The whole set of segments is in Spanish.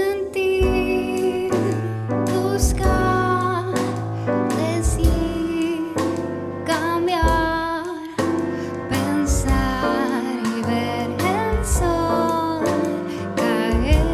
Sentir, buscar, decir, cambiar, pensar y ver el sol caer.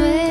sweet.